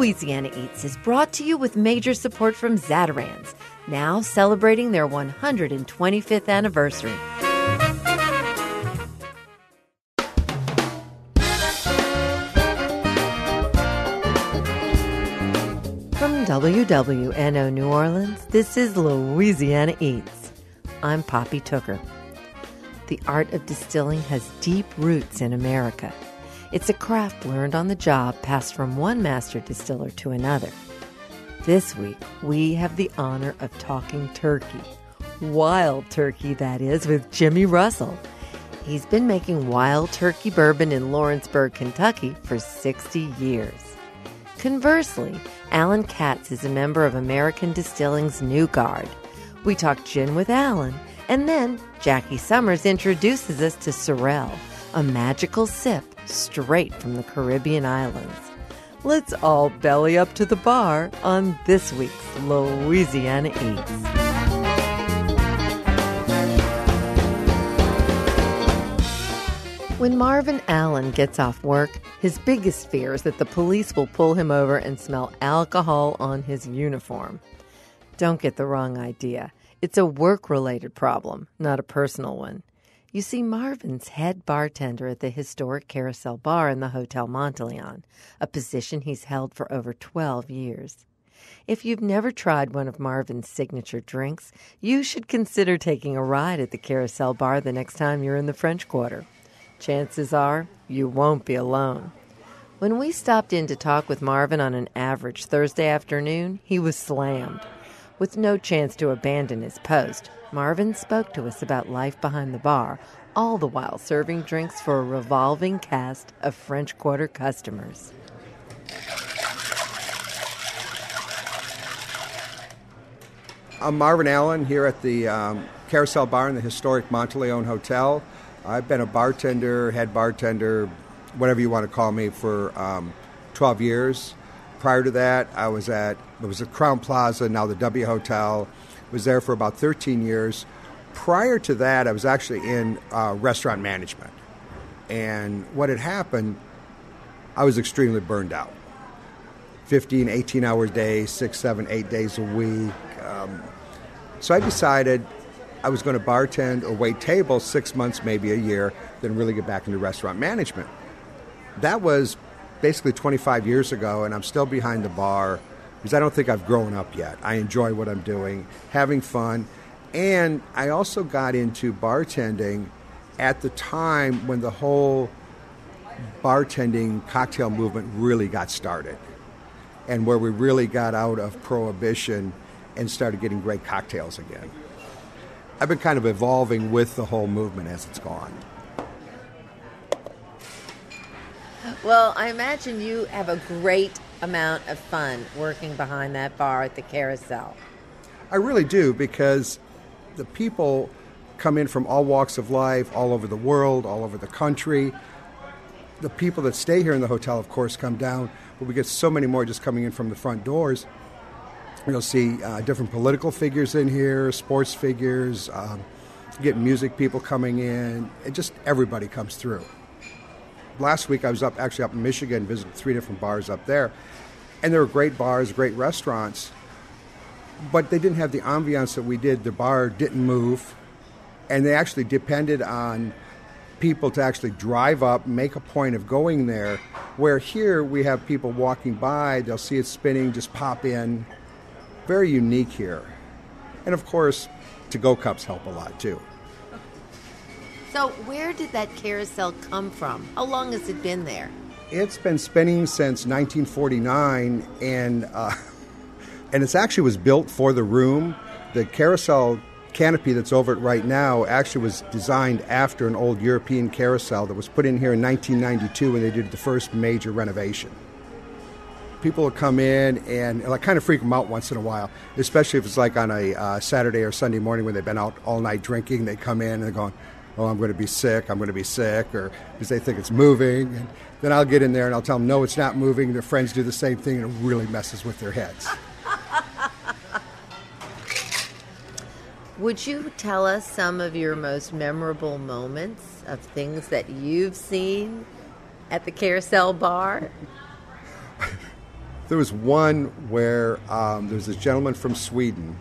Louisiana Eats is brought to you with major support from Zatarain's, now celebrating their 125th anniversary. From WWNO New Orleans, this is Louisiana Eats. I'm Poppy Tooker. The art of distilling has deep roots in America. It's a craft learned on the job, passed from one master distiller to another. This week, we have the honor of talking turkey. Wild turkey, that is, with Jimmy Russell. He's been making wild turkey bourbon in Lawrenceburg, Kentucky for 60 years. Conversely, Allen Katz is a member of American Distilling's New Guard. We talk gin with Allen, and then Jackie Summers introduces us to Sorrel, a magical sip straight from the Caribbean islands. Let's all belly up to the bar on this week's Louisiana Eats. When Marvin Allen gets off work, his biggest fear is that the police will pull him over and smell alcohol on his uniform. Don't get the wrong idea. It's a work related problem, not a personal one. You see, Marvin's head bartender at the historic Carousel Bar in the Hotel Monteleone, a position he's held for over 12 years. If you've never tried one of Marvin's signature drinks, you should consider taking a ride at the Carousel Bar the next time you're in the French Quarter. Chances are you won't be alone. When we stopped in to talk with Marvin on an average Thursday afternoon, he was slammed. With no chance to abandon his post, Marvin spoke to us about life behind the bar, all the while serving drinks for a revolving cast of French Quarter customers. I'm Marvin Allen here at the um, Carousel Bar in the historic Monteleone Hotel. I've been a bartender, head bartender, whatever you want to call me, for um, 12 years. Prior to that, I was at it was at Crowne Plaza, now the W Hotel. Was there for about 13 years. Prior to that, I was actually in uh, restaurant management. And what had happened, I was extremely burned out. 15, 18 hour days, six, seven, eight days a week. Um, so I decided I was going to bartend or wait tables six months, maybe a year, then really get back into restaurant management. That was basically 25 years ago, and I'm still behind the bar because I don't think I've grown up yet. I enjoy what I'm doing, having fun, and I also got into bartending at the time when the whole bartending cocktail movement really got started and where we really got out of prohibition and started getting great cocktails again. I've been kind of evolving with the whole movement as it's gone. Well, I imagine you have a great amount of fun working behind that bar at the carousel. I really do because the people come in from all walks of life, all over the world, all over the country. The people that stay here in the hotel, of course, come down, but we get so many more just coming in from the front doors. You'll see uh, different political figures in here, sports figures, um, get music people coming in. It just everybody comes through. Last week I was up actually up in Michigan, visited three different bars up there, and there were great bars, great restaurants, but they didn't have the ambiance that we did. The bar didn't move, and they actually depended on people to actually drive up, make a point of going there. Where here we have people walking by, they'll see it spinning, just pop in, very unique here. And of course, to go cups help a lot too. So, where did that carousel come from? How long has it been there? It's been spinning since 1949, and uh, and it actually was built for the room. The carousel canopy that's over it right now actually was designed after an old European carousel that was put in here in 1992 when they did the first major renovation people will come in and like kind of freak them out once in a while, especially if it's like on a uh, Saturday or Sunday morning when they've been out all night drinking. They come in and they're going, "Oh, I'm going to be sick. I'm going to be sick," or because they think it's moving. And then I'll get in there and I'll tell them, "No, it's not moving." Their friends do the same thing, and it really messes with their heads. Would you tell us some of your most memorable moments of things that you've seen at the Carousel Bar? There was one where um, there was this gentleman from Sweden,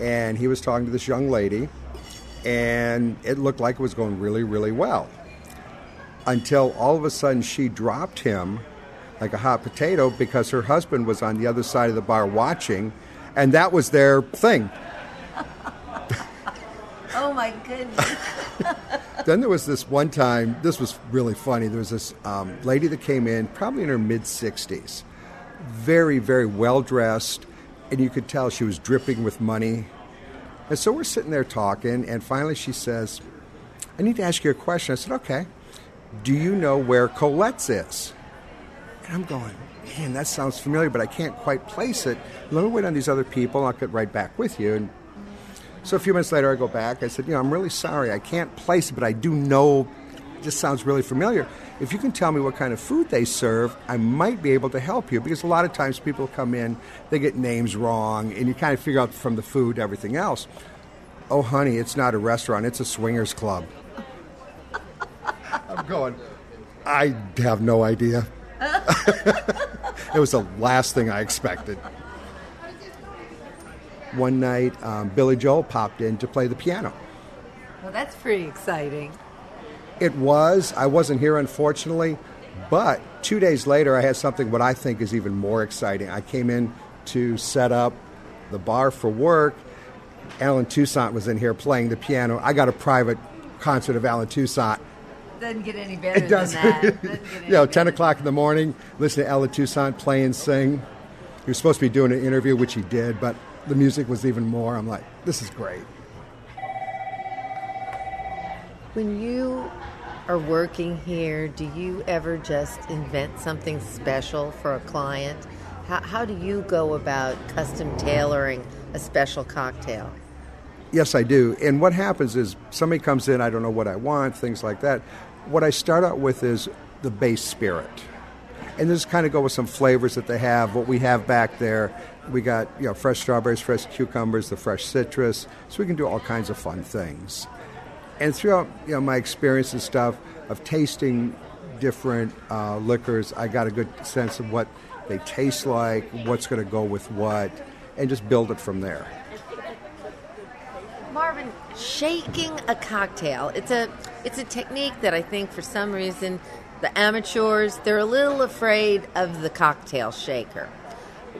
and he was talking to this young lady, and it looked like it was going really, really well. Until all of a sudden she dropped him like a hot potato because her husband was on the other side of the bar watching, and that was their thing. oh my goodness. then there was this one time, this was really funny. There was this um, lady that came in, probably in her mid 60s, very, very well dressed, and you could tell she was dripping with money. And so we're sitting there talking, and finally she says, I need to ask you a question. I said, Okay. Do you know where Colette's is? And I'm going, man, that sounds familiar, but I can't quite place it. Let me wait on these other people. I'll get right back with you. And so a few minutes later, I go back. I said, you know, I'm really sorry. I can't place it, but I do know. Just sounds really familiar. If you can tell me what kind of food they serve, I might be able to help you because a lot of times people come in, they get names wrong, and you kind of figure out from the food everything else. Oh, honey, it's not a restaurant; it's a swingers club. I'm going. I have no idea. it was the last thing I expected. One night, um, Billy Joel popped in to play the piano. Well, that's pretty exciting. It was. I wasn't here, unfortunately, but two days later, I had something what I think is even more exciting. I came in to set up the bar for work. Allen Toussaint was in here playing the piano. I got a private concert of Allen Toussaint doesn't get any better it does. than that. you know, 10 o'clock in the morning, listen to Allen Toussaint play and sing. He was supposed to be doing an interview, which he did, but the music was even more. I'm like, this is great. When you are working here, do you ever just invent something special for a client? How, how do you go about custom tailoring a special cocktail? Yes, I do. And what happens is somebody comes in, I don't know what I want, things like that. What I start out with is the base spirit. And just kind of go with some flavors that they have. What we have back there, we got you know fresh strawberries, fresh cucumbers, the fresh citrus. So we can do all kinds of fun things. And throughout you know my experience and stuff of tasting different uh, liquors, I got a good sense of what they taste like, what's going to go with what, and just build it from there. Marvin, shaking a cocktail. It's a it's a technique that I think for some reason the amateurs they're a little afraid of the cocktail shaker.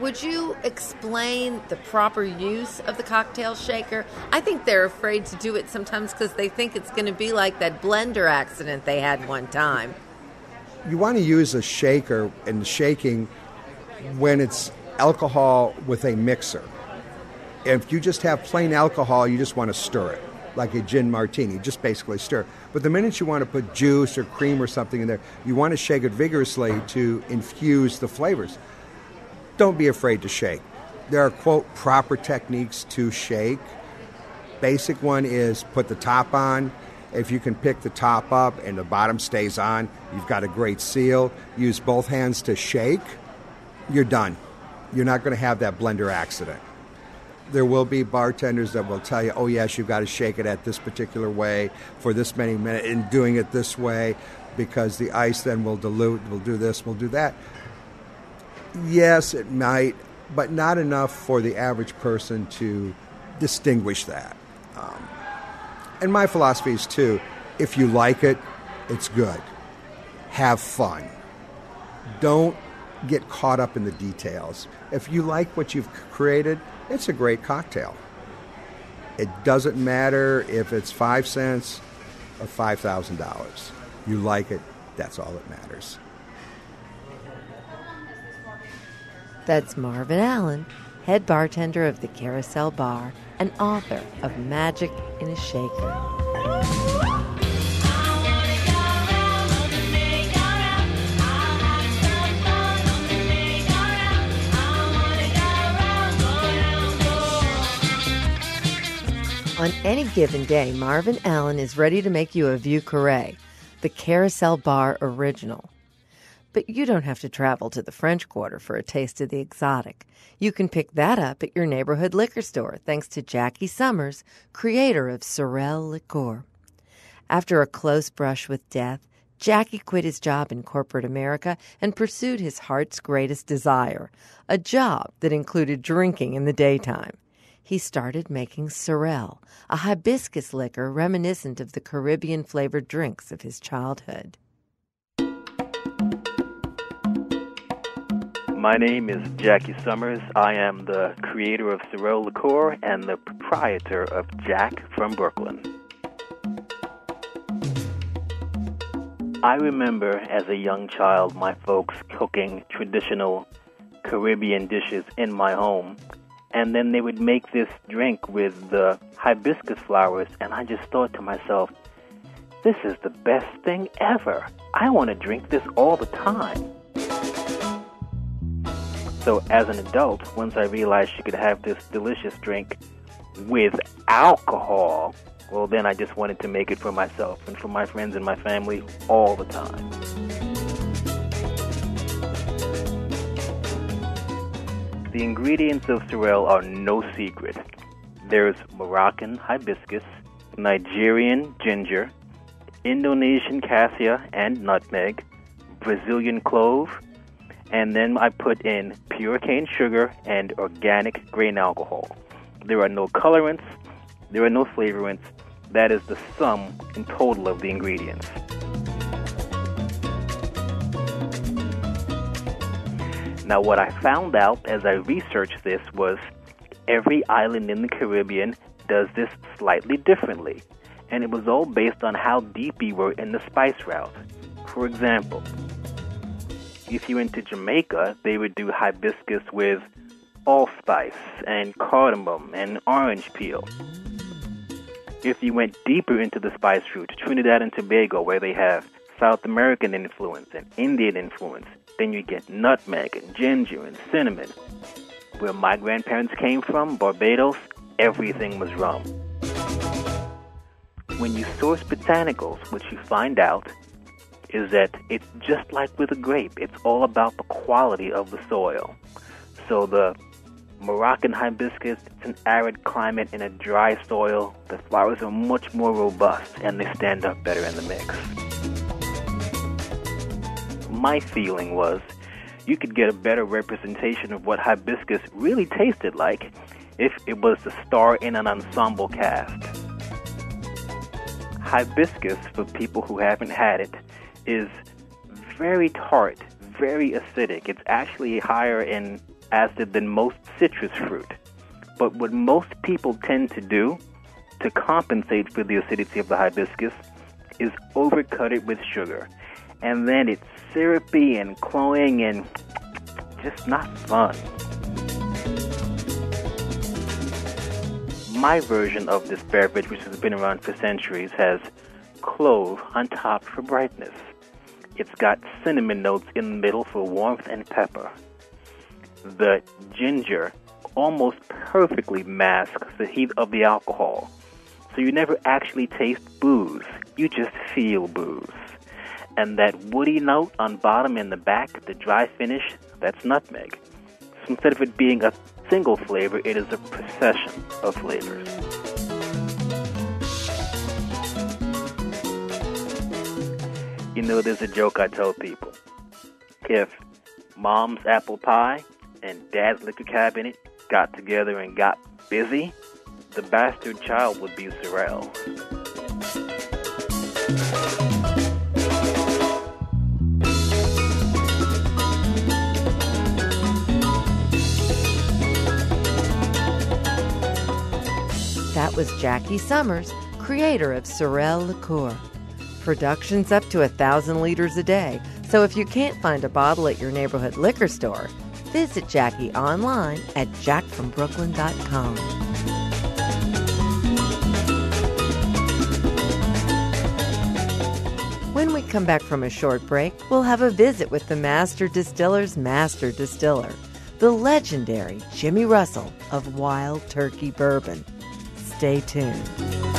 Would you explain the proper use of the cocktail shaker? I think they're afraid to do it sometimes because they think it's going to be like that blender accident they had one time. You want to use a shaker and shaking when it's alcohol with a mixer. If you just have plain alcohol, you just want to stir it, like a gin martini, just basically stir. But the minute you want to put juice or cream or something in there, you want to shake it vigorously to infuse the flavors. Don't be afraid to shake. There are, quote, proper techniques to shake. Basic one is put the top on. If you can pick the top up and the bottom stays on, you've got a great seal. Use both hands to shake, you're done. You're not going to have that blender accident there will be bartenders that will tell you, oh, yes, you've got to shake it at this particular way for this many minutes and doing it this way because the ice then will dilute, will do this, will do that. Yes, it might, but not enough for the average person to distinguish that. Um, and my philosophy is too if you like it, it's good. Have fun. Don't get caught up in the details. If you like what you've created, it's a great cocktail. It doesn't matter if it's five cents or $5,000. You like it, that's all that matters. That's Marvin Allen, head bartender of the Carousel Bar and author of Magic in a Shaker. On any given day, Marvin Allen is ready to make you a Vieux Carré, the Carousel Bar original. But you don't have to travel to the French Quarter for a taste of the exotic. You can pick that up at your neighborhood liquor store thanks to Jackie Summers, creator of Sorel Liqueur. After a close brush with death, Jackie quit his job in corporate America and pursued his heart's greatest desire a job that included drinking in the daytime. He started making Sorel, a hibiscus liquor reminiscent of the Caribbean flavored drinks of his childhood. My name is Jackie Summers. I am the creator of Sorel Liqueur and the proprietor of Jack from Brooklyn. I remember as a young child my folks cooking traditional Caribbean dishes in my home. And then they would make this drink with the hibiscus flowers, and I just thought to myself, this is the best thing ever. I want to drink this all the time. So, as an adult, once I realized she could have this delicious drink with alcohol, well, then I just wanted to make it for myself and for my friends and my family all the time. The ingredients of sorrel are no secret. There's Moroccan hibiscus, Nigerian ginger, Indonesian cassia and nutmeg, Brazilian clove, and then I put in pure cane sugar and organic grain alcohol. There are no colorants, there are no flavorants, that is the sum and total of the ingredients. Now, what I found out as I researched this was every island in the Caribbean does this slightly differently, and it was all based on how deep you were in the spice route. For example, if you went to Jamaica, they would do hibiscus with allspice and cardamom and orange peel if you went deeper into the spice route, Trinidad and Tobago, where they have South American influence and Indian influence, then you get nutmeg and ginger and cinnamon. Where my grandparents came from, Barbados, everything was rum. When you source botanicals, what you find out is that it's just like with a grape. It's all about the quality of the soil. So the Moroccan hibiscus, it's an arid climate in a dry soil. The flowers are much more robust and they stand up better in the mix. My feeling was you could get a better representation of what hibiscus really tasted like if it was the star in an ensemble cast. Hibiscus, for people who haven't had it, is very tart, very acidic. It's actually higher in acid than most citrus fruit. But what most people tend to do to compensate for the acidity of the hibiscus is overcut it with sugar. And then it's syrupy and cloying and just not fun. My version of this beverage, which has been around for centuries, has clove on top for brightness. It's got cinnamon notes in the middle for warmth and pepper the ginger almost perfectly masks the heat of the alcohol. So you never actually taste booze, you just feel booze. And that woody note on bottom and the back, the dry finish, that's nutmeg. So instead of it being a single flavor, it is a procession of flavors. You know, there's a joke I tell people. If mom's apple pie and Dad's liquor cabinet got together and got busy, the bastard child would be Sorel. That was Jackie Summers, creator of Sorel Liqueur. Production's up to a thousand liters a day, so if you can't find a bottle at your neighborhood liquor store, Visit Jackie online at jackfrombrooklyn.com. When we come back from a short break, we'll have a visit with the master distiller's master distiller, the legendary Jimmy Russell of Wild Turkey Bourbon. Stay tuned.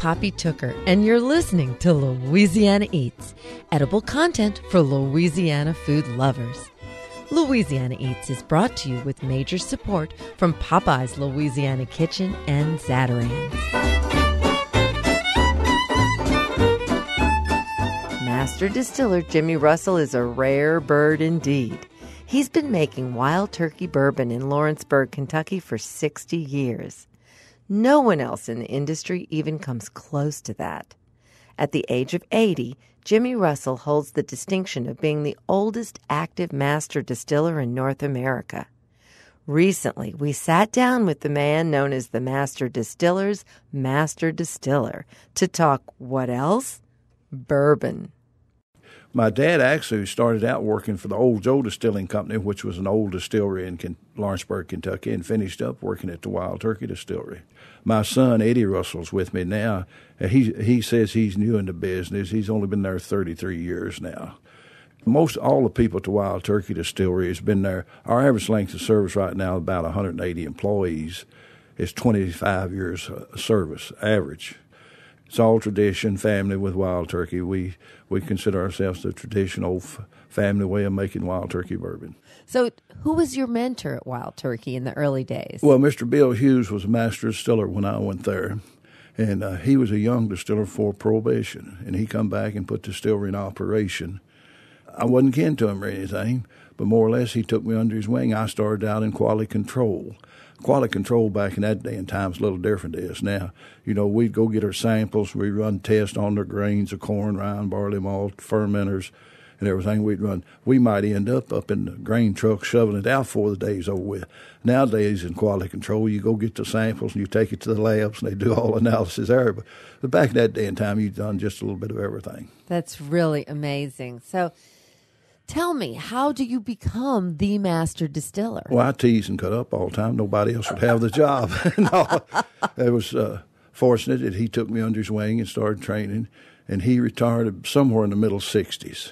Poppy Tooker, and you're listening to Louisiana Eats, edible content for Louisiana food lovers. Louisiana Eats is brought to you with major support from Popeye's Louisiana Kitchen and Zatarain's. Master distiller Jimmy Russell is a rare bird indeed. He's been making wild turkey bourbon in Lawrenceburg, Kentucky for 60 years. No one else in the industry even comes close to that. At the age of 80, Jimmy Russell holds the distinction of being the oldest active master distiller in North America. Recently, we sat down with the man known as the Master Distiller's Master Distiller to talk what else? Bourbon. My dad actually started out working for the Old Joe Distilling Company, which was an old distillery in Lawrenceburg, Kentucky, and finished up working at the Wild Turkey Distillery my son Eddie Russell's with me now. He he says he's new in the business. He's only been there 33 years now. Most all the people at the Wild Turkey Distillery has been there. Our average length of service right now about 180 employees. It's 25 years uh, service average. It's all tradition, family with Wild Turkey. We we consider ourselves the traditional family way of making Wild Turkey bourbon. So, who was your mentor at Wild Turkey in the early days? Well, Mr. Bill Hughes was a master distiller when I went there. And uh, he was a young distiller for Prohibition, and he come back and put the distillery in operation. I wasn't kin to him or anything, but more or less he took me under his wing. I started out in quality control. Quality control back in that day and time is a little different to us now. You know, we'd go get our samples, we run tests on their grains of corn, rye, barley malt, fermenters, and everything we'd run, we might end up up in the grain truck shoveling it out before the day's over with. Nowadays, in quality control, you go get the samples and you take it to the labs and they do all the analysis there. But, but back in that day and time, you'd done just a little bit of everything. That's really amazing. So, Tell me, how do you become the master distiller? Well, I tease and cut up all the time. Nobody else would have the job. no, it was uh, fortunate that he took me under his wing and started training, and he retired somewhere in the middle 60s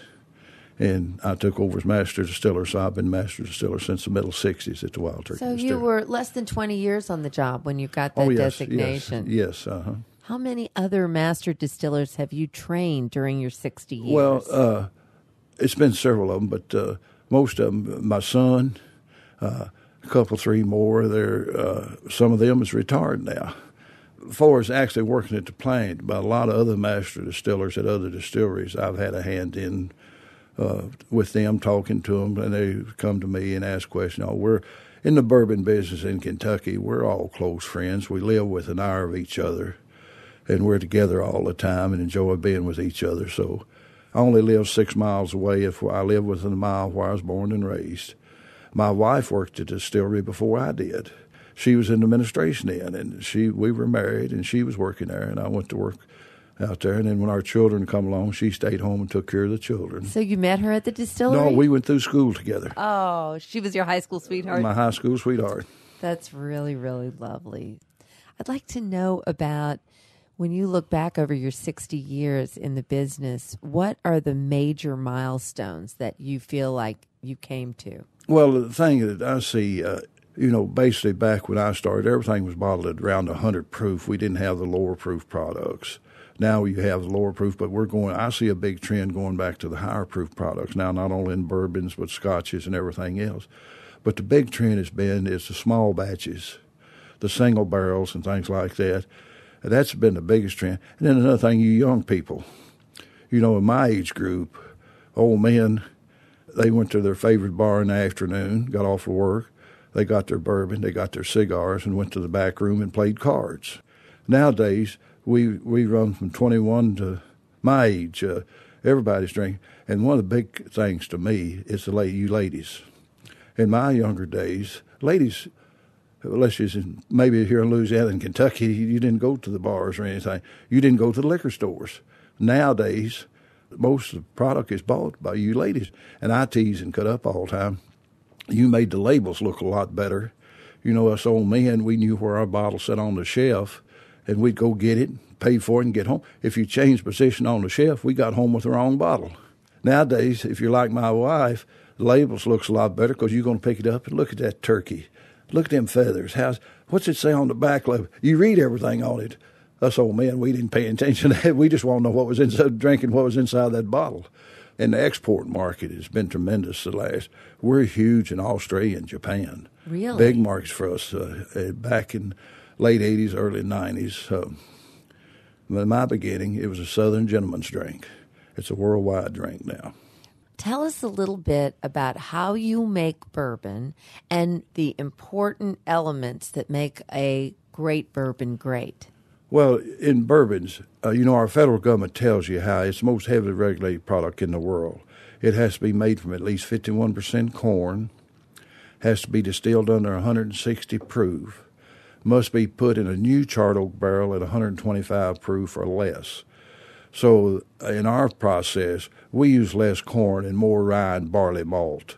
and I took over as master distiller. So I've been master distiller since the middle '60s at the Wild Turkey. So Distillery. you were less than 20 years on the job when you got that oh, yes, designation. Yes, yes uh-huh. How many other master distillers have you trained during your 60 years? Well, uh, it's been several of them, but uh, most of them, my son, uh, a couple, three more. They're uh, some of them is retired now. Far as actually working at the plant, but a lot of other master distillers at other distilleries, I've had a hand in uh, with them, talking to them, and they come to me and ask questions. Know, we're in the bourbon business in Kentucky. We're all close friends. We live with an hour of each other, and we're together all the time and enjoy being with each other. So I only live six miles away. If I live within a mile where I was born and raised. My wife worked at the distillery before I did. She was in administration then, and she we were married, and she was working there, and I went to work out there. And then when our children come along, she stayed home and took care of the children. So you met her at the distillery? No, we went through school together. Oh, she was your high school sweetheart? My high school sweetheart. That's really, really lovely. I'd like to know about when you look back over your 60 years in the business, what are the major milestones that you feel like you came to? Well, the thing that I see, uh, you know, basically back when I started, everything was bottled at around 100 proof. We didn't have the lower proof products. Now you have the lower proof, but we're going. I see a big trend going back to the higher proof products now, not only in bourbons but scotches and everything else. But the big trend has been is the small batches, the single barrels and things like that. That's been the biggest trend. And then another thing, you young people, you know, in my age group, old men, they went to their favorite bar in the afternoon, got off of work, they got their bourbon, they got their cigars, and went to the back room and played cards. Nowadays, we we run from 21 to my age. Uh, everybody's drinking, and one of the big things to me is the lady, you ladies. In my younger days, ladies, unless you're maybe here in Louisiana and Kentucky, you didn't go to the bars or anything. You didn't go to the liquor stores. Nowadays, most of the product is bought by you ladies, and I tease and cut up all the time. You made the labels look a lot better. You know, us old men, we knew where our bottle sat on the shelf and we'd go get it, pay for it, and get home. If you changed position on the shelf, we got home with the wrong bottle. Nowadays, if you're like my wife, the labels looks a lot better because you're going to pick it up and look at that turkey. Look at them feathers. How's what's it say on the back label? You read everything on it. Us old men, we didn't pay attention to that. We just want to know what was inside, drinking what was inside that bottle. and the export market has been tremendous. The last we're huge in Australia and Japan. Really, big markets for us. Uh, uh back in late '80s, early '90s. Uh, in my beginning, it was a Southern gentleman's drink. It's a worldwide drink now. Tell us a little bit about how you make bourbon and the important elements that make a great bourbon great. Well, in bourbons, uh, you know, our federal government tells you how it's the most heavily regulated product in the world. It has to be made from at least 51% corn, has to be distilled under 160 proof, must be put in a new charred oak barrel at 125 proof or less. So, in our process, we use less corn and more rye and barley malt.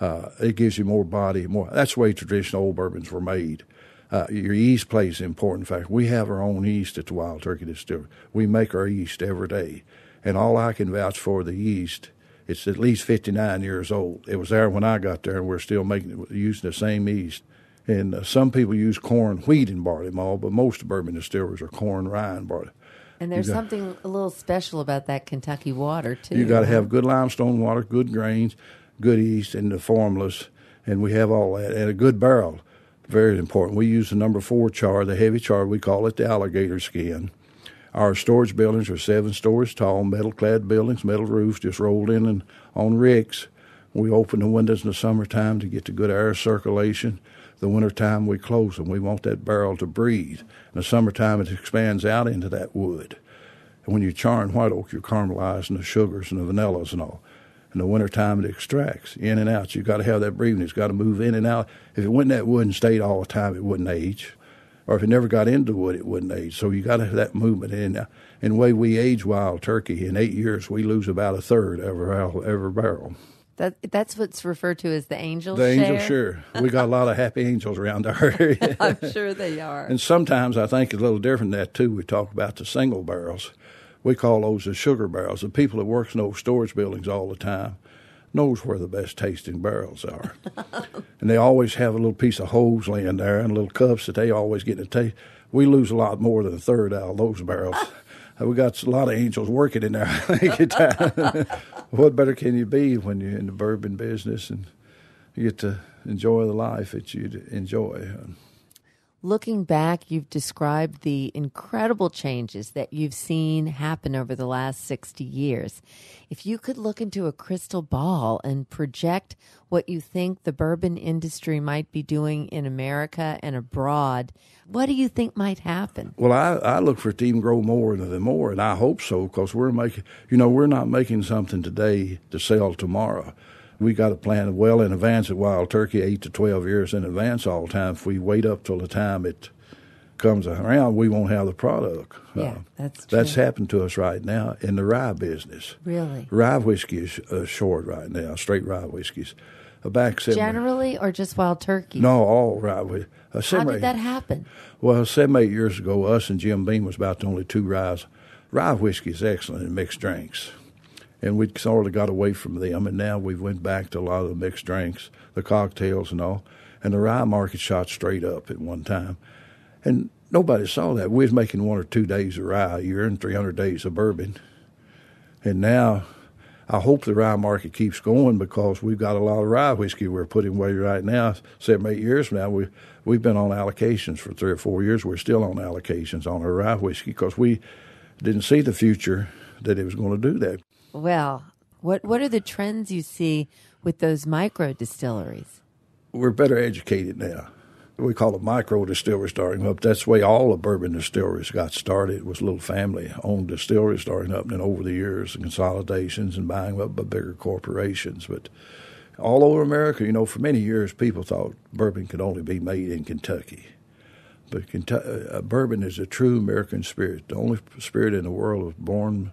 Uh, it gives you more body, more. That's the way traditional old bourbons were made. Uh, your yeast plays an important factor. We have our own yeast at the Wild Turkey Distillery. We make our yeast every day, and all I can vouch for the yeast. It's at least 59 years old. It was there when I got there, and we're still making it using the same yeast. And uh, some people use corn, wheat, and barley malt, but most bourbon distilleries are corn, rye, and barley. And there's got, something a little special about that Kentucky water too. You got to have good limestone water, good grains, good yeast, and the formulas, and we have all that, and a good barrel very important. We use the number four char, the heavy char. We call it the alligator skin. Our storage buildings are seven stories tall, metal clad buildings, metal roofs, just rolled in and on ricks. We open the windows in the summertime to get the good air circulation. The wintertime we close them. We want that barrel to breathe. In the summertime it expands out into that wood. And when you char in white oak, you're caramelizing the sugars and the vanillas and all. In the wintertime, it extracts in and out. You've got to have that breathing. It's got to move in and out. If it went in that wood and stayed all the time, it wouldn't age. Or if it never got into wood, it wouldn't age. So you got to have that movement in. In the way we age wild turkey, in eight years, we lose about a third of our, every barrel. That, that's what's referred to as the angel the share. angel share. We got a lot of happy angels around our area. I'm sure they are. And sometimes I think it's a little different than that too. We talk about the single barrels. We call those the sugar barrels. The people that work in those storage buildings all the time knows where the best tasting barrels are. and they always have a little piece of hose laying there and little cups that they always get to taste. We lose a lot more than a third out of those barrels. Uh, we got a lot of angels working in there. what better can you be when you're in the bourbon business and you get to enjoy the life that you enjoy? Looking back, you've described the incredible changes that you've seen happen over the last 60 years. If you could look into a crystal ball and project what you think the bourbon industry might be doing in America and abroad, what do you think might happen? Well, I, I look for it to even grow more and more, and I hope so because we're making, you know, we're not making something today to sell tomorrow we got to plan well in advance at Wild Turkey, eight to twelve years in advance all the time. If we wait up till the time it comes around, we won't have the product. Yeah, uh, that's true. That's happened to us right now in the rye business. Really, rye whiskey is uh, short right now. Straight rye whiskeys. Uh, back seven, generally, or just Wild Turkey? No, all rye. Uh, How did that happen? Well, seven eight years ago, us and Jim Beam was about the only two ryes. Rye whiskey is excellent in mixed drinks and we'd sort of got away from them. And now we've went back to a lot of the mixed drinks, the cocktails and all. And the rye market shot straight up at one time, and nobody saw that. We was making one or two days of rye a year and 300 days of bourbon, and now I hope the rye market keeps going because we've got a lot of rye whiskey we're putting away right now. Seven, eight years from now, we we've been on allocations for three or four years. We're still on allocations on our rye whiskey because we didn't see the future that it was going to do that. Well, what what are the trends you see with those micro distilleries? We're better educated now. We call it micro distillery starting up. That's the way all the bourbon distilleries got started. Was little family owned distilleries starting up, and then over the years, consolidations and buying up by bigger corporations. But all over America, you know, for many years, people thought bourbon could only be made in Kentucky. But Kentucky, uh, bourbon is a true American spirit, the only spirit in the world was born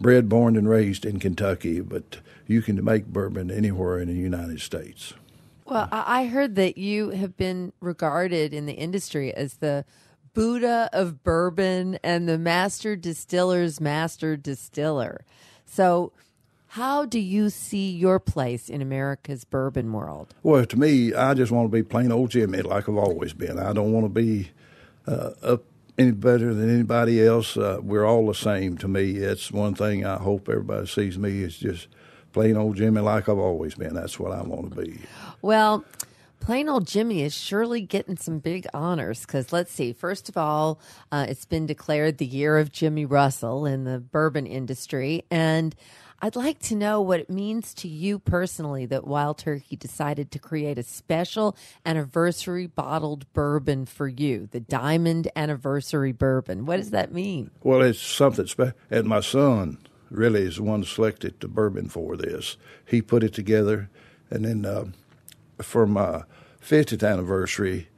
bred, born, and raised in Kentucky, but you can make bourbon anywhere in the United States. Well, I heard that you have been regarded in the industry as the Buddha of bourbon and the master distiller's master distiller. So, how do you see your place in America's bourbon world? Well, to me, I just want to be plain old Jimmy like I've always been. I don't want to be uh, up any better than anybody else. Uh, we're all the same to me. It's one thing I hope everybody sees me is just plain old Jimmy like I've always been. That's what I want to be. Well, plain old Jimmy is surely getting some big honors because let's see. First of all, uh, it's been declared the year of Jimmy Russell in the bourbon industry. And I'd like to know what it means to you personally that Wild Turkey decided to create a special anniversary bottled bourbon for you, the Diamond Anniversary Bourbon. What does that mean? Well, it's something special. And my son really is the one selected the bourbon for this. He put it together, and then uh, for my 50th anniversary,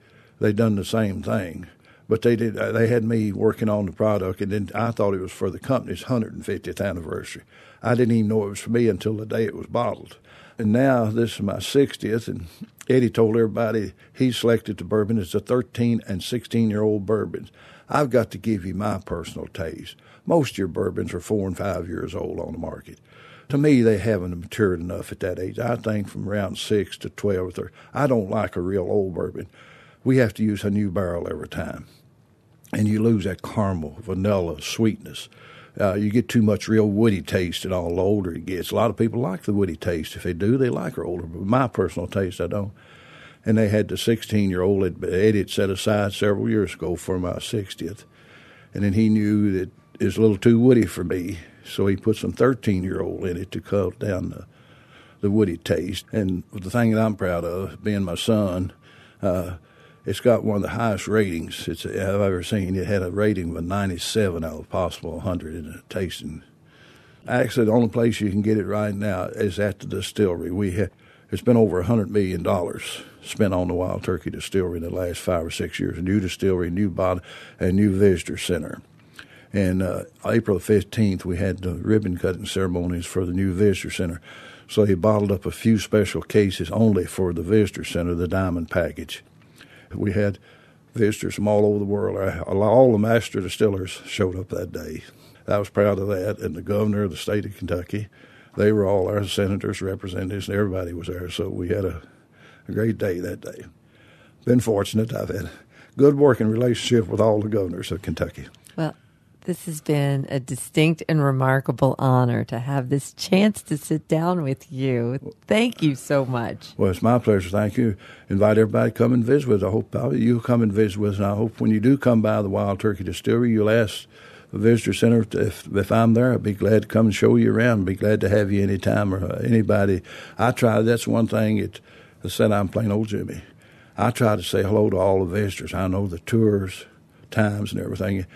they done the same thing. But they did. Uh, they had me working on the product, and then I thought it was for the company's 150th anniversary. I didn't even know it was for me until the day it was bottled. And now this is my 60th, and Eddie told everybody he selected the bourbon. It's a 13 and 16 year old bourbon. I've got to give you my personal taste. Most of your bourbons are four and five years old on the market. To me, they haven't matured enough at that age. I think from around six to 12 or 13. I don't like a real old bourbon. We have to use a new barrel every time. And you lose that caramel, vanilla, sweetness. Uh, you get too much real woody taste and all the older it gets. A lot of people like the woody taste. If they do, they like her older. But my personal taste, I don't. And they had the 16 year old that Eddie had set aside several years ago for my 60th. And then he knew that it was a little too woody for me. So he put some 13 year old in it to cut down the, the woody taste. And the thing that I'm proud of, being my son, uh, it's got one of the highest ratings it's, I've ever seen. It had a rating of a 97 out of possible 100 in the tasting. Actually, the only place you can get it right now is at the distillery. We have, it's been over $100 million spent on the Wild Turkey Distillery in the last five or six years. A new distillery, new bottle, and new visitor center. And uh, April 15th, we had the ribbon cutting ceremonies for the new visitor center. So he bottled up a few special cases only for the visitor center, the diamond package. We had visitors from all over the world. All the master distillers showed up that day. I was proud of that, and the governor of the state of Kentucky. They were all our senators, representatives, and everybody was there. So we had a, a great day that day. Been fortunate. I've had a good working relationship with all the governors of Kentucky. Well, this has been a distinct and remarkable honor to have this chance to sit down with you. Thank you so much. Well, it's my pleasure. Thank you. Invite everybody to come and visit with us. I hope you'll come and visit with us. And I hope when you do come by the Wild Turkey Distillery, you'll ask the visitor center if, if I'm there. I'd be glad to come and show you around. I'd be glad to have you anytime or uh, anybody. I try. That's one thing. It I said I'm plain old Jimmy. I try to say hello to all the visitors. I know the tours, times, and everything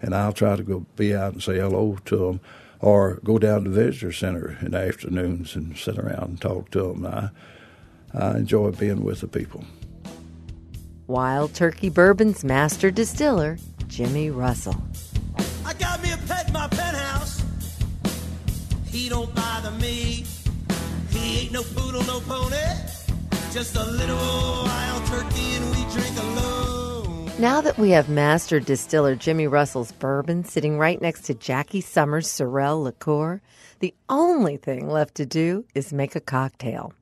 and I'll try to go be out and say hello to them, or go down to the visitor center in the afternoons and sit around and talk to them. I, I enjoy being with the people. Wild Turkey Bourbon's master distiller, Jimmy Russell. I got me a pet in my penthouse. He don't bother me. He ain't no poodle, no pony. Just a little wild turkey, and we drink alone. Now that we have master distiller Jimmy Russell's bourbon sitting right next to Jackie Summers' Sorel liqueur, the only thing left to do is make a cocktail.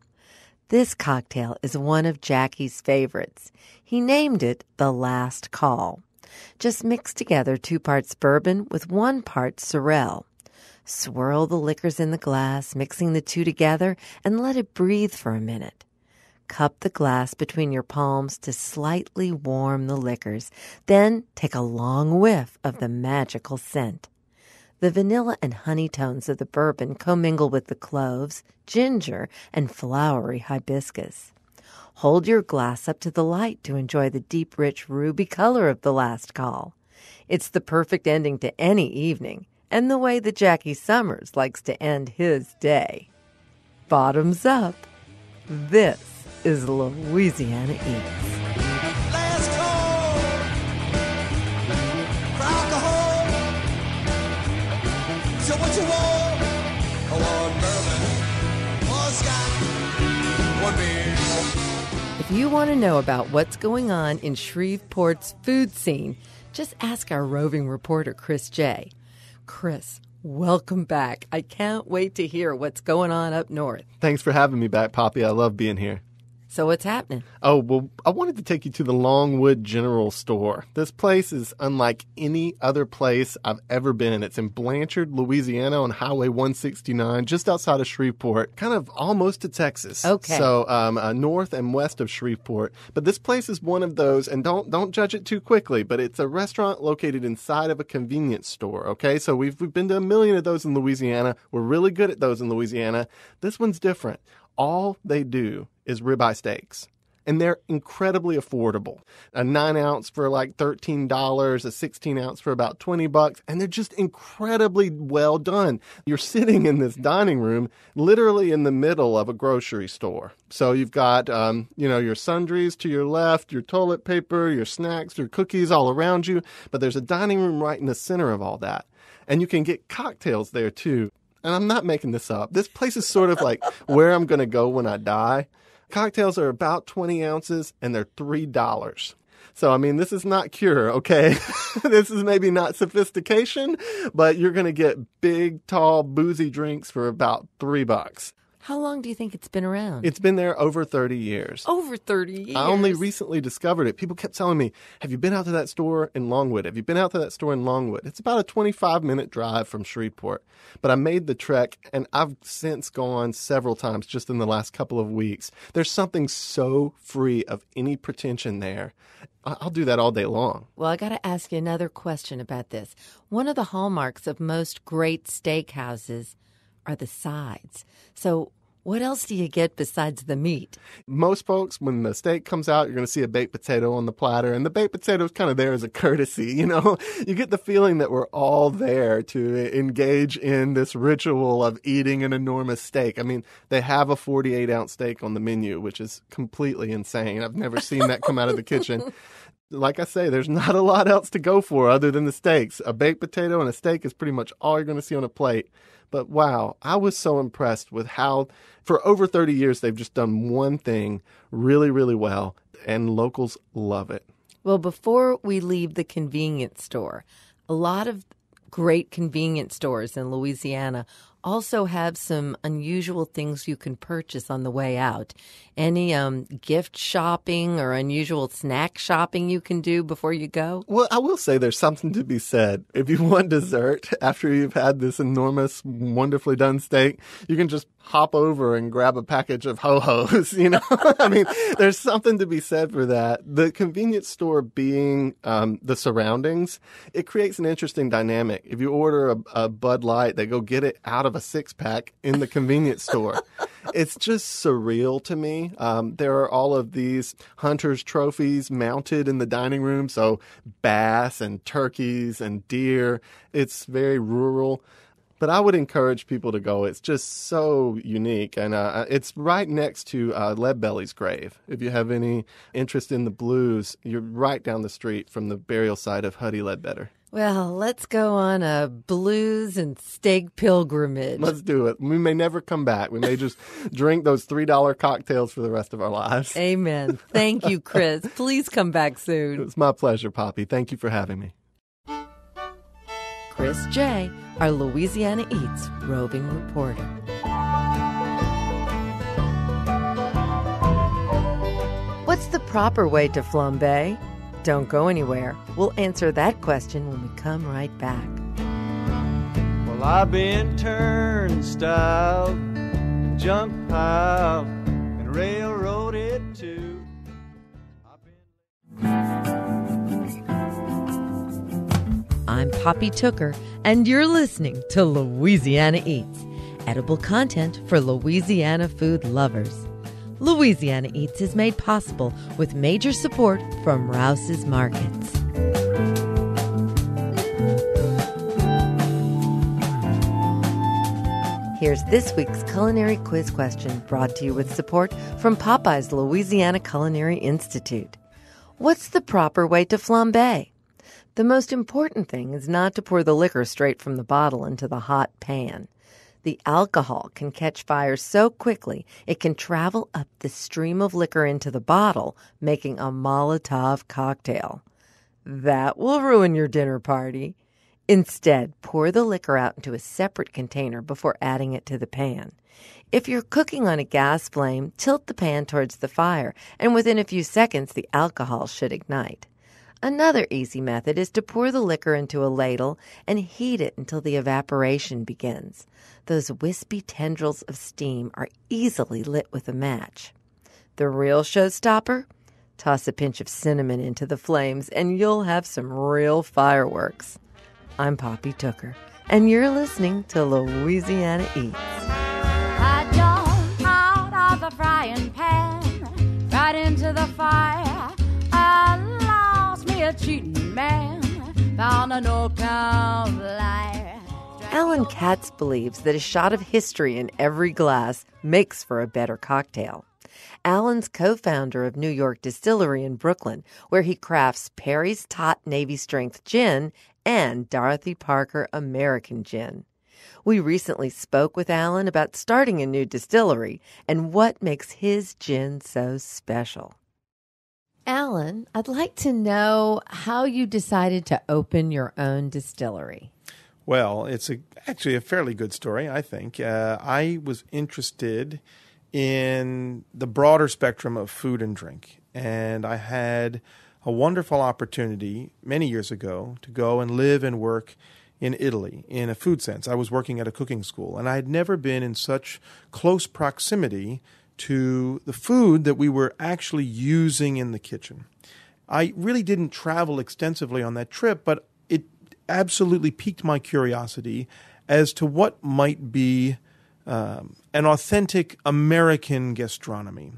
This cocktail is one of Jackie's favorites. He named it the Last Call. Just mix together two parts bourbon with one part Sorel. Swirl the liquors in the glass, mixing the two together, and let it breathe for a minute. Cup the glass between your palms to slightly warm the liquors. Then take a long whiff of the magical scent. The vanilla and honey tones of the bourbon commingle with the cloves, ginger, and flowery hibiscus. Hold your glass up to the light to enjoy the deep, rich ruby color of the last call. It's the perfect ending to any evening, and the way that Jackie Summers likes to end his day. Bottoms up. This is Louisiana Eats. Last call for alcohol. So what you want? I want bourbon, one scotch, one beer. If you want to know about what's going on in Shreveport's food scene, just ask our roving reporter, Chris J. Chris, welcome back. I can't wait to hear what's going on up north. Thanks for having me back, Poppy. I love being here. So what's happening? Oh, well, I wanted to take you to the Longwood General Store. This place is unlike any other place I've ever been. It's in Blanchard, Louisiana on Highway 169, just outside of Shreveport, kind of almost to Texas. Okay. So, um, uh, north and west of Shreveport. But this place is one of those, and don't don't judge it too quickly, but it's a restaurant located inside of a convenience store, okay? So we've, we've been to a million of those in Louisiana. We're really good at those in Louisiana. This one's different. All they do is ribeye steaks. And they're incredibly affordable. A nine ounce for like $13, a 16 ounce for about 20 bucks. And they're just incredibly well done. You're sitting in this dining room, literally in the middle of a grocery store. So you've got, um, you know, your sundries to your left, your toilet paper, your snacks, your cookies all around you. But there's a dining room right in the center of all that. And you can get cocktails there too and I'm not making this up. This place is sort of like where I'm going to go when I die. Cocktails are about 20 ounces and they're $3. So, I mean, this is not cure, okay? this is maybe not sophistication, but you're going to get big, tall, boozy drinks for about three bucks. How long do you think it's been around? It's been there over 30 years. over 30 years. I only recently discovered it. People kept telling me, Have you been out to that store in Longwood? Have you been out to that store in Longwood? It's about a 25 minute drive from Shreveport. But I made the trek and I've since gone several times just in the last couple of weeks. There's something so free of any pretension there. I'll do that all day long. Well, I got to ask you another question about this. One of the hallmarks of most great steakhouses are the sides. So, what else do you get besides the meat? Most folks, when the steak comes out, you're going to see a baked potato on the platter, and the baked potato is kind of there as a courtesy. You know, you get the feeling that we're all there to engage in this ritual of eating an enormous steak. I mean, they have a 48 ounce steak on the menu, which is completely insane. I've never seen that come out of the kitchen. Like I say, there's not a lot else to go for other than the steaks. A baked potato and a steak is pretty much all you're going to see on a plate. But wow, I was so impressed with how, for over 30 years, they've just done one thing really, really well, and locals love it. Well, before we leave the convenience store, a lot of great convenience stores in Louisiana also have some unusual things you can purchase on the way out. Any um, gift shopping or unusual snack shopping you can do before you go? Well, I will say there's something to be said. If you want dessert after you've had this enormous, wonderfully done steak, you can just hop over and grab a package of ho hos. You know, I mean, there's something to be said for that. The convenience store being um, the surroundings, it creates an interesting dynamic. If you order a, a Bud Light, they go get it out of a six pack in the convenience store. It's just surreal to me. Um, there are all of these hunters' trophies mounted in the dining room. So bass and turkeys and deer. It's very rural. But I would encourage people to go. It's just so unique. And uh, it's right next to uh, Leadbelly's grave. If you have any interest in the blues, you're right down the street from the burial site of Huddie Ledbetter. Well, let's go on a blues and steak pilgrimage. Let's do it. We may never come back. We may just drink those $3 cocktails for the rest of our lives. Amen. Thank you, Chris. Please come back soon. It's my pleasure, Poppy. Thank you for having me. Chris Jay, our Louisiana Eats roving reporter. What's the proper way to flambe? Don't go anywhere. We'll answer that question when we come right back. Well, I've been turnstile, junk pile, and railroaded too. I'm Poppy Tooker, and you're listening to Louisiana Eats, edible content for Louisiana food lovers. Louisiana Eats is made possible with major support from Rouse's Markets. Here's this week's culinary quiz question brought to you with support from Popeye's Louisiana Culinary Institute. What's the proper way to flambe? The most important thing is not to pour the liquor straight from the bottle into the hot pan. The alcohol can catch fire so quickly it can travel up the stream of liquor into the bottle, making a Molotov cocktail. That will ruin your dinner party. Instead, pour the liquor out into a separate container before adding it to the pan. If you're cooking on a gas flame, tilt the pan towards the fire, and within a few seconds, the alcohol should ignite. Another easy method is to pour the liquor into a ladle and heat it until the evaporation begins. Those wispy tendrils of steam are easily lit with a match. The real showstopper? Toss a pinch of cinnamon into the flames and you'll have some real fireworks. I'm Poppy Tooker, and you're listening to Louisiana Eats. I jumped out of the frying pan, right into the fire. A cheating man, found count liar. Allen Katz believes that a shot of history in every glass makes for a better cocktail. Allen's co founder of New York Distillery in Brooklyn, where he crafts Perry's Tot Navy Strength Gin and Dorothy Parker American Gin. We recently spoke with Allen about starting a new distillery and what makes his gin so special. Allen, I'd like to know how you decided to open your own distillery. Well, it's a, actually a fairly good story, I think. Uh, I was interested in the broader spectrum of food and drink, and I had a wonderful opportunity many years ago to go and live and work in Italy in a food sense. I was working at a cooking school, and I had never been in such close proximity to the food that we were actually using in the kitchen. I really didn't travel extensively on that trip, but it absolutely piqued my curiosity as to what might be um, an authentic American gastronomy.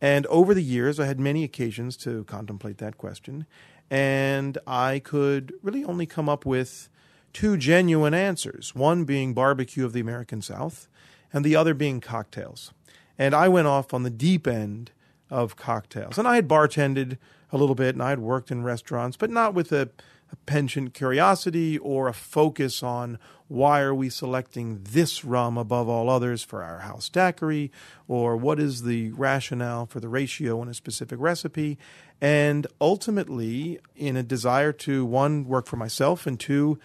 And over the years, I had many occasions to contemplate that question, and I could really only come up with two genuine answers one being barbecue of the American South, and the other being cocktails. And I went off on the deep end of cocktails. And I had bartended a little bit and I had worked in restaurants, but not with a, a penchant curiosity or a focus on why are we selecting this rum above all others for our house daiquiri or what is the rationale for the ratio in a specific recipe and ultimately in a desire to one work for myself and two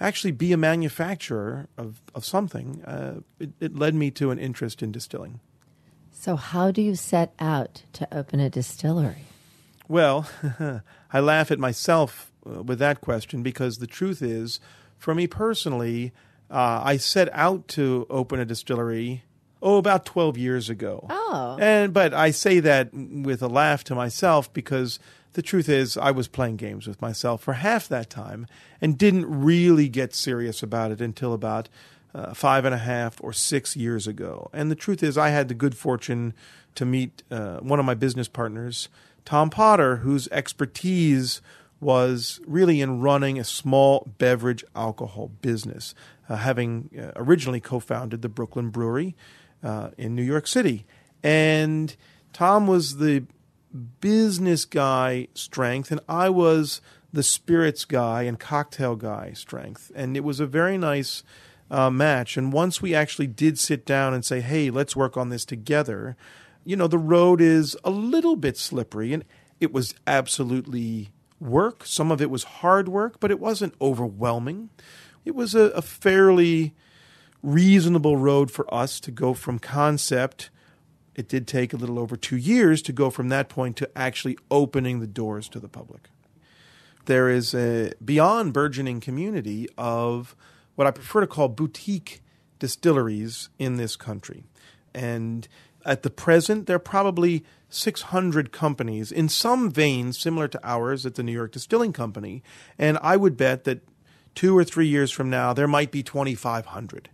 actually be a manufacturer of, of something uh, it, it led me to an interest in distilling So, how do you set out to open a distillery? Well, I laugh at myself uh, with that question because the truth is, for me personally, uh, I set out to open a distillery oh about 12 years ago. Oh. And but I say that with a laugh to myself because the truth is I was playing games with myself for half that time and didn't really get serious about it until about uh, five and a half or six years ago. And the truth is I had the good fortune to meet uh, one of my business partners, Tom Potter, whose expertise was really in running a small beverage alcohol business, uh, having uh, originally co founded the Brooklyn Brewery uh, in New York City. And Tom was the business guy strength, and I was the spirits guy and cocktail guy strength. And it was a very nice uh, match. And once we actually did sit down and say, hey, let's work on this together, you know, the road is a little bit slippery. And it was absolutely work. Some of it was hard work, but it wasn't overwhelming. It was a, a fairly reasonable road for us to go from concept. It did take a little over two years to go from that point to actually opening the doors to the public. There is a beyond burgeoning community of what I prefer to call boutique distilleries in this country. And at the present, there are probably 600 companies in some veins similar to ours at the New York Distilling Company. And I would bet that two or three years from now, there might be 2,500.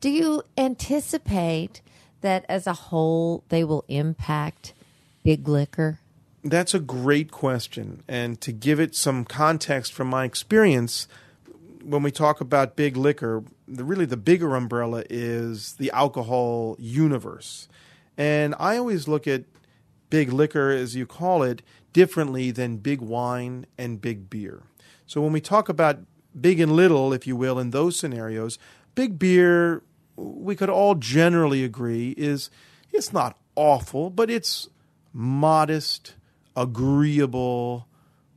Do you anticipate that as a whole they will impact big liquor? That's a great question. And to give it some context from my experience, when we talk about big liquor, the, really the bigger umbrella is the alcohol universe. And I always look at big liquor, as you call it, differently than big wine and big beer. So when we talk about big and little, if you will, in those scenarios, big beer, we could all generally agree, is it's not awful, but it's modest, agreeable,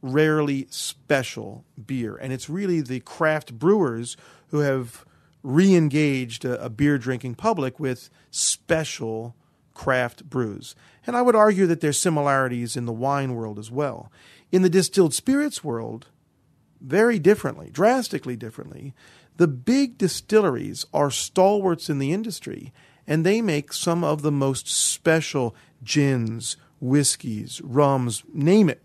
rarely special beer. And it's really the craft brewers who have re engaged a, a beer drinking public with special craft brews. And I would argue that there's similarities in the wine world as well. In the distilled spirits world, very differently, drastically differently, the big distilleries are stalwarts in the industry and they make some of the most special gins, whiskeys, rums, name it.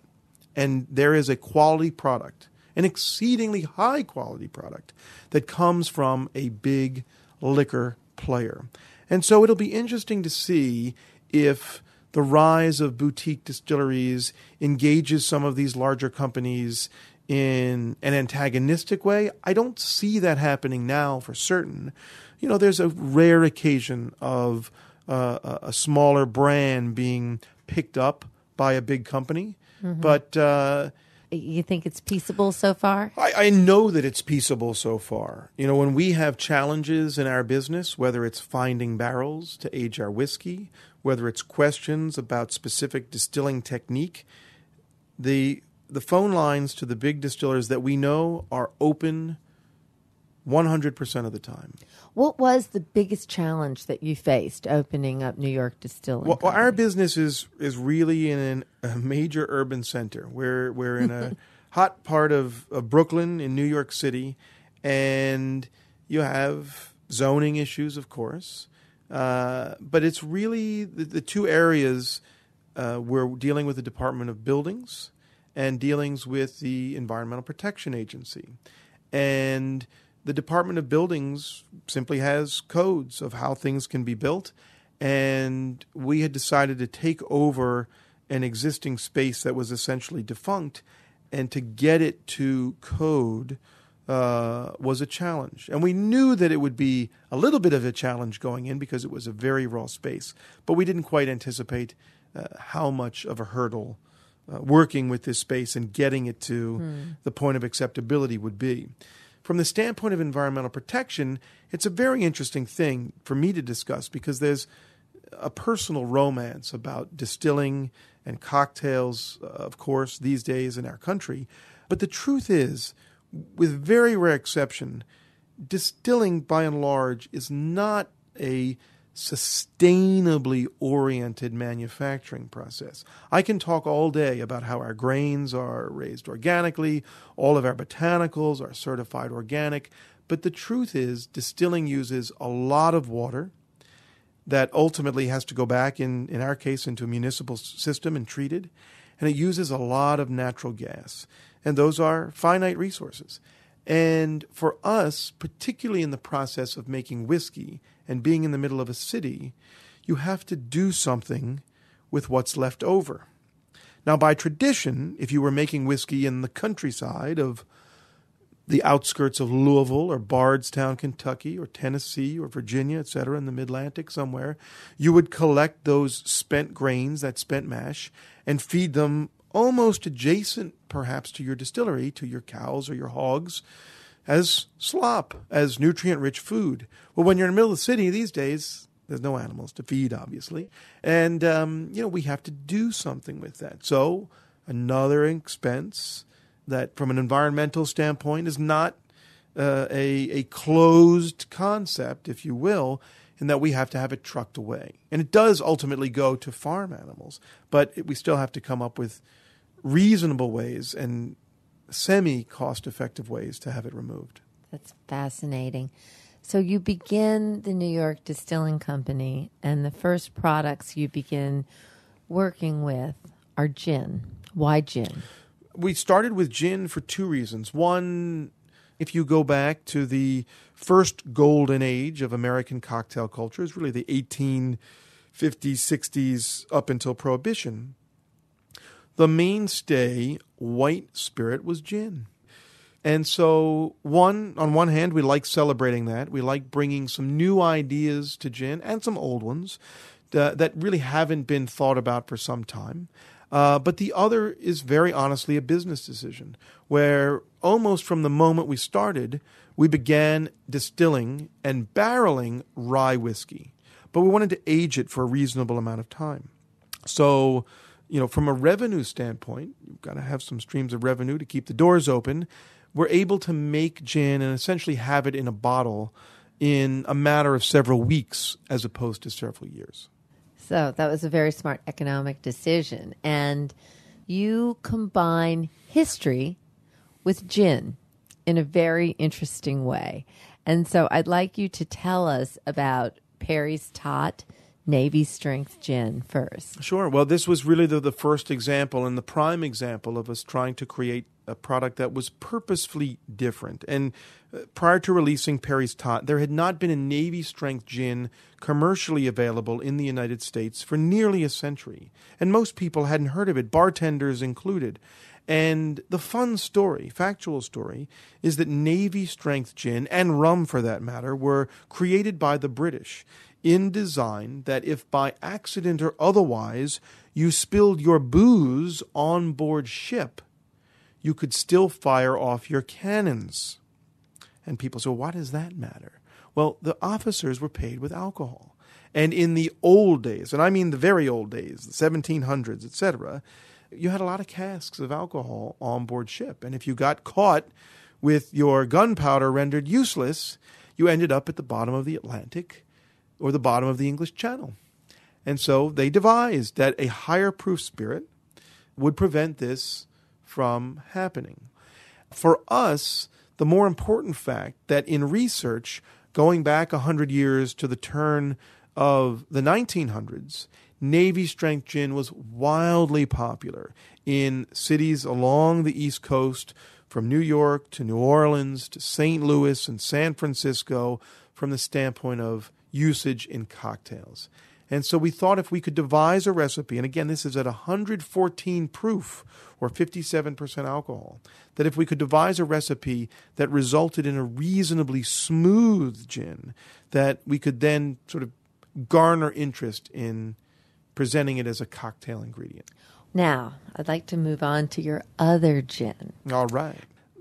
And there is a quality product, an exceedingly high quality product that comes from a big liquor player. And so it'll be interesting to see if the rise of boutique distilleries engages some of these larger companies in an antagonistic way. I don't see that happening now for certain. You know, there's a rare occasion of uh, a smaller brand being picked up by a big company, Mhm. but uh, You think it's peaceable so far? I, I know that it's peaceable so far. You know, when we have challenges in our business, whether it's finding barrels to age our whiskey, whether it's questions about specific distilling technique, the the phone lines to the big distillers that we know are open 100% of the time. What was the biggest challenge that you faced opening up New York Distilling? Well, well, our business is is really in an, a major urban center. We're we're in a hot part of, of Brooklyn in New York City, and you have zoning issues, of course. Uh, but it's really the, the two areas uh, we're dealing with the Department of Buildings and dealings with the Environmental Protection Agency, and the Department of Buildings simply has codes of how things can be built, and we had decided to take over an existing space that was essentially defunct, and to get it to code uh, was a challenge. And we knew that it would be a little bit of a challenge going in because it was a very raw space, but we didn't quite anticipate uh, how much of a hurdle uh, working with this space and getting it to Hmm. the point of acceptability would be. From the standpoint of environmental protection, it's a very interesting thing for me to discuss because there's a personal romance about distilling and cocktails, uh, of course, these days in our country. But the truth is, with very rare exception, distilling by and large is not a sustainably oriented manufacturing process. I can talk all day about how our grains are raised organically, all of our botanicals are certified organic, but the truth is, distilling uses a lot of water that ultimately has to go back, in, in our case, into a municipal system and treated, and it uses a lot of natural gas. And those are finite resources. And for us, particularly in the process of making whiskey and being in the middle of a city, you have to do something with what's left over. Now, by tradition, if you were making whiskey in the countryside of the outskirts of Louisville or Bardstown, Kentucky, or Tennessee or Virginia, etc., in the mid Atlantic somewhere, you would collect those spent grains, that spent mash, and feed them almost adjacent, perhaps, to your distillery, to your cows or your hogs, as slop, as nutrient rich food. Well, when you're in the middle of the city these days, there's no animals to feed, obviously. And, um, you know, we have to do something with that. So, another expense that, from an environmental standpoint, is not uh, a, a closed concept, if you will, in that we have to have it trucked away. And it does ultimately go to farm animals, but it, we still have to come up with reasonable ways and semi cost effective ways to have it removed. That's fascinating. So you begin the New York Distilling Company, and the first products you begin working with are gin. Why gin? we started with gin for two reasons. One, if you go back to the first golden age of American cocktail culture, is really the 1850s, 60s up until Prohibition. The mainstay white spirit was gin. And so, one on one hand, we like celebrating that. We like bringing some new ideas to gin and some old ones that really haven't been thought about for some time. Uh, but the other is very honestly a business decision, where almost from the moment we started, we began distilling and barreling rye whiskey, but we wanted to age it for a reasonable amount of time. So, you know, from a revenue standpoint, you've got to have some streams of revenue to keep the doors open. We're able to make gin and essentially have it in a bottle in a matter of several weeks as opposed to several years. So that was a very smart economic decision. And you combine history with gin in a very interesting way. And so I'd like you to tell us about Perry's Tot Navy Strength Gin first. Sure. Well, this was really the, the first example and the prime example of us trying to create a product that was purposefully different. And uh, prior to releasing Perry's Tot, there had not been a Navy strength gin commercially available in the United States for nearly a century. And most people hadn't heard of it, bartenders included. And the fun story, factual story, is that Navy strength gin, and rum for that matter, were created by the British in design that if by accident or otherwise you spilled your booze on board ship, you could still fire off your cannons. And people say, well, why does that matter? Well, the officers were paid with alcohol. And in the old days, and I mean the very old days, the 1700s, etc., you had a lot of casks of alcohol on board ship. And if you got caught with your gunpowder rendered useless, you ended up at the bottom of the Atlantic or the bottom of the English Channel. And so they devised that a higher proof spirit would prevent this from happening. For us, the more important fact that in research, going back 100 years to the turn of the 1900s, Navy strength gin was wildly popular in cities along the East Coast, from New York to New Orleans to St. Louis and San Francisco, from the standpoint of usage in cocktails. And so we thought if we could devise a recipe, and again, this is at 114 proof or 57% alcohol, that if we could devise a recipe that resulted in a reasonably smooth gin, that we could then sort of garner interest in presenting it as a cocktail ingredient. Now, I'd like to move on to your other gin. All right.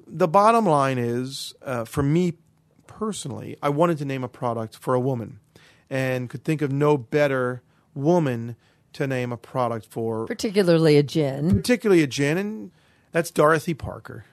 The bottom line is, uh, for me personally, I wanted to name a product for a woman and could think of no better woman to name a product for. Particularly a gin. Particularly a gin, and that's Dorothy Parker.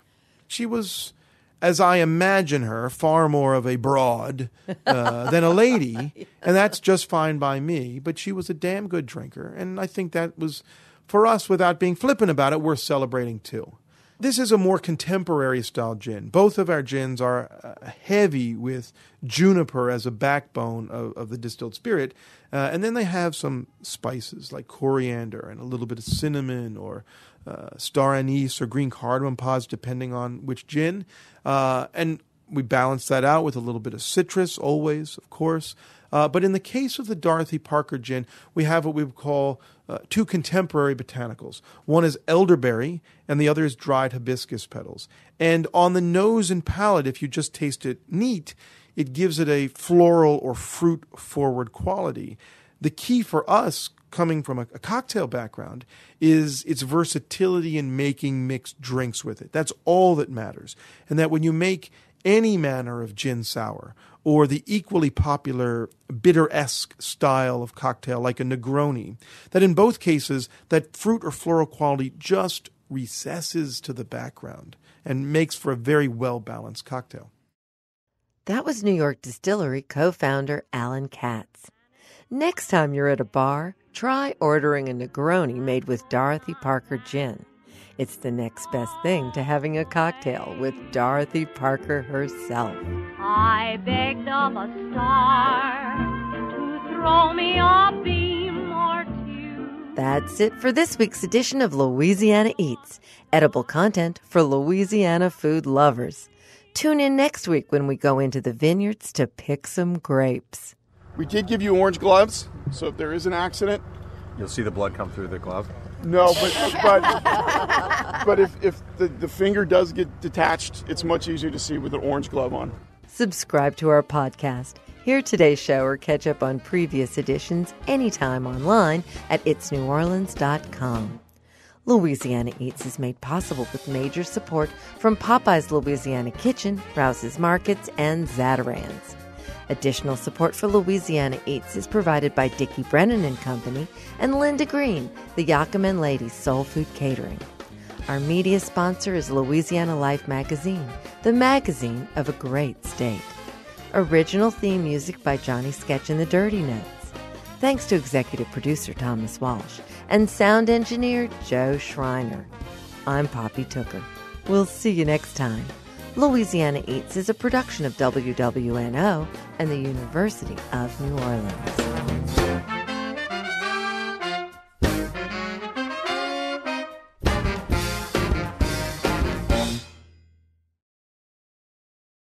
She was, as I imagine her, far more of a broad uh, than a lady, and that's just fine by me. But she was a damn good drinker, and I think that was, for us, without being flippant about it, worth celebrating too. This is a more contemporary style gin. Both of our gins are uh, heavy with juniper as a backbone of, of the distilled spirit. Uh, and then they have some spices like coriander and a little bit of cinnamon or uh, star anise or green cardamom pods, depending on which gin. Uh, and we balance that out with a little bit of citrus, always, of course. Uh, but in the case of the Dorothy Parker gin, we have what we would call uh, two contemporary botanicals. One is elderberry, and the other is dried hibiscus petals. And on the nose and palate, if you just taste it neat, it gives it a floral or fruit forward quality. The key for us, coming from a, a, cocktail background, is its versatility in making mixed drinks with it. That's all that matters. And that when you make any manner of gin sour or the equally popular bitter-esque style of cocktail like a Negroni, that in both cases that fruit or floral quality just recesses to the background and makes for a very well-balanced cocktail. That was New York Distillery co-founder Allen Katz. Next time you're at a bar, try ordering a Negroni made with Dorothy Parker gin. It's the next best thing to having a cocktail with Dorothy Parker herself. I begged of a star to throw me a beam or two. That's it for this week's edition of Louisiana Eats, edible content for Louisiana food lovers. Tune in next week when we go into the vineyards to pick some grapes. We did give you orange gloves, so if there is an accident, you'll see the blood come through the glove. No, but but but if, if the, the finger does get detached, it's much easier to see with an orange glove on. Subscribe to our podcast. Hear today's show or catch up on previous editions anytime online at itsneworleans.com. Louisiana Eats is made possible with major support from Popeye's Louisiana Kitchen, Rouse's Markets, and Zatarain's. Additional support for Louisiana Eats is provided by Dickie Brennan and Company and Linda Green, the Ya-Ka-Mein Ladies Soul Food Catering. Our media sponsor is Louisiana Life Magazine, the magazine of a great state. Original theme music by Johnny Sketch and the Dirty Notes. Thanks to executive producer Thomas Walsh and sound engineer Joe Schreiner. I'm Poppy Tooker. We'll see you next time. Louisiana Eats is a production of WWNO and the University of New Orleans.